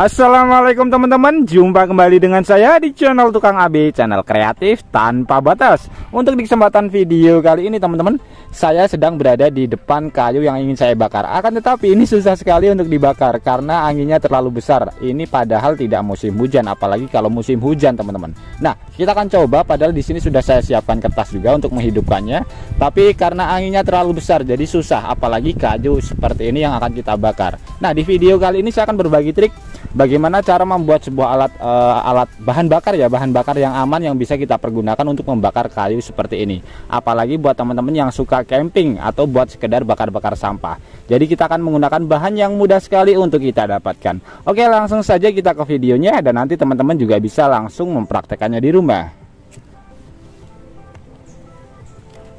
Assalamualaikum teman-teman. Jumpa kembali dengan saya di channel Tukang AB Channel kreatif tanpa batas. Untuk di kesempatan video kali ini teman-teman Saya sedang berada di depan kayu yang ingin saya bakar. Akan tetapi ini susah sekali untuk dibakar Karena anginnya terlalu besar. Ini padahal tidak musim hujan Apalagi kalau musim hujan teman-teman. Nah kita akan coba Padahal di sini sudah saya siapkan kertas juga untuk menghidupkannya. Tapi karena anginnya terlalu besar Jadi susah. Apalagi kayu seperti ini yang akan kita bakar. Nah di video kali ini saya akan berbagi trik bagaimana cara membuat sebuah alat uh, alat bahan bakar ya? Bahan bakar yang aman yang bisa kita pergunakan untuk membakar kayu seperti ini. Apalagi buat teman-teman yang suka camping atau buat sekedar bakar-bakar sampah. Jadi kita akan menggunakan bahan yang mudah sekali untuk kita dapatkan. Oke langsung saja kita ke videonya dan nanti teman-teman juga bisa langsung mempraktekannya di rumah.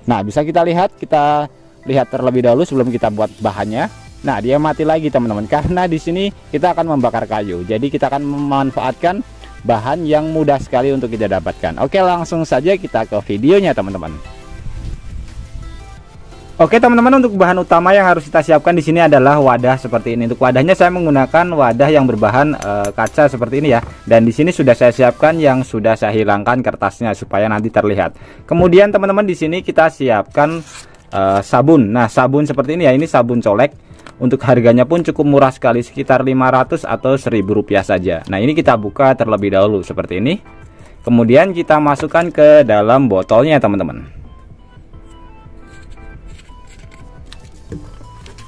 Nah bisa kita lihat kita lihat terlebih dahulu sebelum kita buat bahannya Nah, dia mati lagi teman-teman karena di sini kita akan membakar kayu. Jadi kita akan memanfaatkan bahan yang mudah sekali untuk kita dapatkan. Oke, langsung saja kita ke videonya teman-teman. Oke teman-teman untuk bahan utama yang harus kita siapkan di sini adalah wadah seperti ini. Untuk wadahnya saya menggunakan wadah yang berbahan e, kaca seperti ini ya. Dan di sini sudah saya siapkan yang sudah saya hilangkan kertasnya supaya nanti terlihat. Kemudian teman-teman di sini kita siapkan e, sabun. Nah sabun seperti ini ya. Ini sabun colek untuk harganya pun cukup murah sekali sekitar 500 atau 1000 rupiah saja. Nah ini kita buka terlebih dahulu seperti ini. Kemudian kita masukkan ke dalam botolnya teman-teman.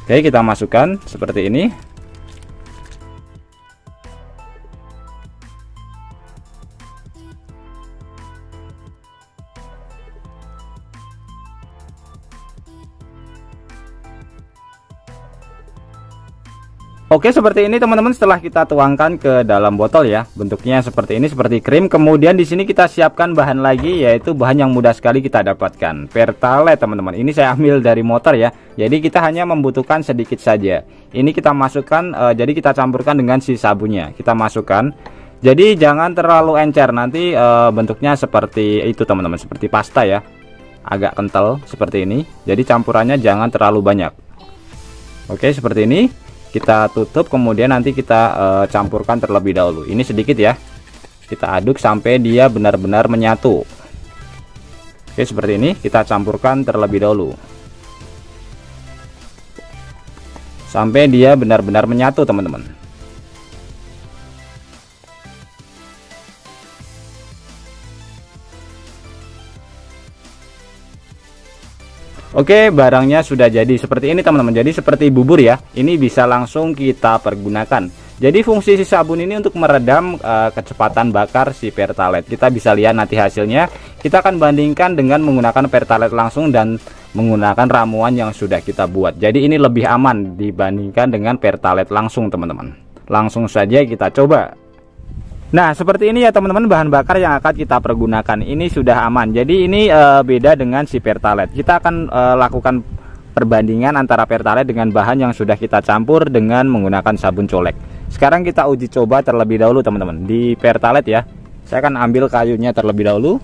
Oke kita masukkan seperti ini Oke seperti ini teman-teman setelah kita tuangkan ke dalam botol ya. Bentuknya seperti ini seperti krim. Kemudian di sini kita siapkan bahan lagi yaitu bahan yang mudah sekali kita dapatkan. Pertalite teman-teman. Ini saya ambil dari motor ya. Jadi kita hanya membutuhkan sedikit saja. Ini kita masukkan uh, jadi kita campurkan dengan si sabunnya kita masukkan. Jadi jangan terlalu encer. Nanti uh, bentuknya seperti itu teman-teman. Seperti pasta ya. Agak kental seperti ini. Jadi campurannya jangan terlalu banyak. Oke seperti ini kita tutup kemudian nanti kita uh, campurkan terlebih dahulu. Ini sedikit ya. Kita aduk sampai dia benar-benar menyatu. Oke seperti ini. Kita campurkan terlebih dahulu. Sampai dia benar-benar menyatu teman-teman Oke barangnya sudah jadi seperti ini teman-teman. Jadi seperti bubur ya ini bisa langsung kita pergunakan. Jadi fungsi si sabun ini untuk meredam uh, kecepatan bakar si pertalite kita bisa lihat nanti hasilnya. Kita akan bandingkan dengan menggunakan pertalite langsung dan menggunakan ramuan yang sudah kita buat. Jadi ini lebih aman dibandingkan dengan pertalite langsung teman-teman. Langsung saja kita coba Nah seperti ini ya teman-teman bahan bakar yang akan kita pergunakan. Ini sudah aman. Jadi ini e, beda dengan si pertalite. Kita akan e, lakukan perbandingan antara pertalite dengan bahan yang sudah kita campur dengan menggunakan sabun colek. Sekarang kita uji coba terlebih dahulu teman-teman di pertalite ya. Saya akan ambil kayunya terlebih dahulu.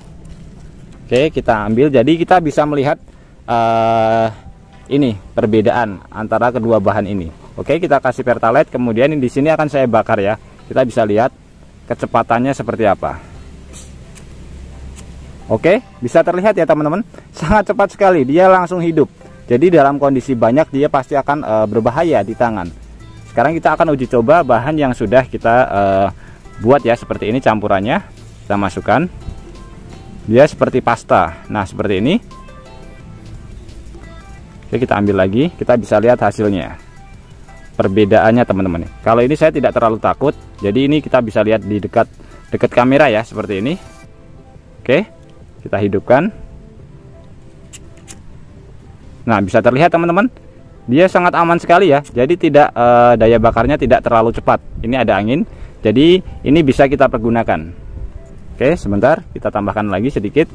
Oke kita ambil. Jadi kita bisa melihat e, ini perbedaan antara kedua bahan ini. Oke kita kasih pertalite. Kemudian di sini akan saya bakar ya. Kita bisa lihat kecepatannya seperti apa. Oke bisa terlihat ya teman-teman? Sangat cepat sekali dia langsung hidup. Jadi dalam kondisi banyak dia pasti akan e, berbahaya di tangan. Sekarang kita akan uji coba bahan yang sudah kita e, buat ya seperti ini campurannya. Kita masukkan. Dia seperti pasta. Nah seperti ini. Oke kita ambil lagi. Kita bisa lihat hasilnya perbedaannya teman-teman. Kalau ini saya tidak terlalu takut jadi ini kita bisa lihat di dekat dekat kamera ya seperti ini. Oke kita hidupkan. Nah bisa terlihat teman-teman. Dia sangat aman sekali ya jadi tidak eh, daya bakarnya tidak terlalu cepat. Ini ada angin jadi ini bisa kita pergunakan. Oke sebentar kita tambahkan lagi sedikit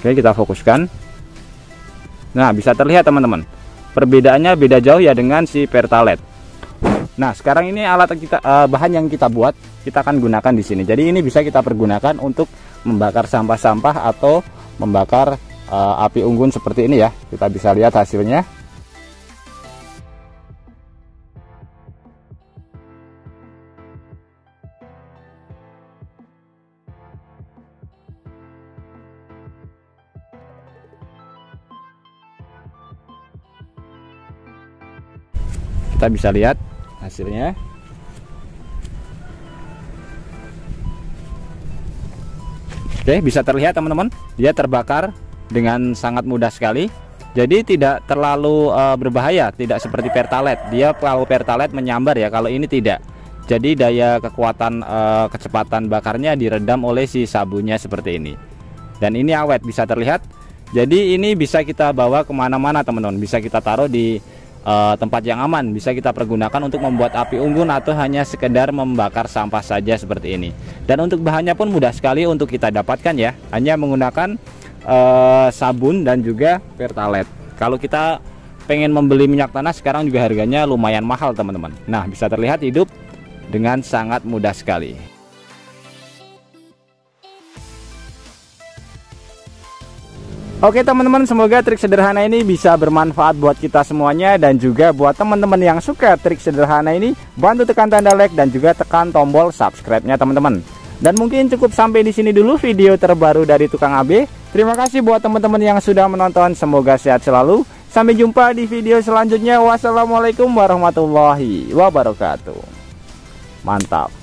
Oke kita fokuskan. Nah bisa terlihat teman-teman. Perbedaannya beda jauh ya dengan si Pertalite Nah sekarang ini alat kita uh, bahan yang kita buat kita akan gunakan di sini. Jadi ini bisa kita pergunakan untuk membakar sampah-sampah atau membakar uh, api unggun seperti ini ya. Kita bisa lihat hasilnya kita bisa lihat hasilnya. Oke bisa terlihat teman-teman. Dia terbakar dengan sangat mudah sekali. Jadi tidak terlalu uh, berbahaya tidak seperti pertalite dia kalau pertalite menyambar ya kalau ini tidak. Jadi daya kekuatan uh, kecepatan bakarnya diredam oleh si sabunnya seperti ini. Dan ini awet bisa terlihat. Jadi ini bisa kita bawa ke mana-mana teman-teman. Bisa kita taruh di uh, tempat yang aman bisa kita pergunakan untuk membuat api unggun atau hanya sekedar membakar sampah saja seperti ini. Dan untuk bahannya pun mudah sekali untuk kita dapatkan ya. Hanya menggunakan uh, sabun dan juga pertalite kalau kita pengen membeli minyak tanah sekarang juga harganya lumayan mahal teman-teman. Nah bisa terlihat hidup dengan sangat mudah sekali Oke teman-teman semoga trik sederhana ini bisa bermanfaat buat kita semuanya dan juga buat teman-teman yang suka trik sederhana ini bantu tekan tanda like dan juga tekan tombol subscribe-nya teman-teman. Dan mungkin cukup sampai di sini dulu video terbaru dari Tukang AB. Terima kasih buat teman-teman yang sudah menonton. Semoga sehat selalu. Sampai jumpa di video selanjutnya. Wassalamualaikum warahmatullahi wabarakatuh. Mantap.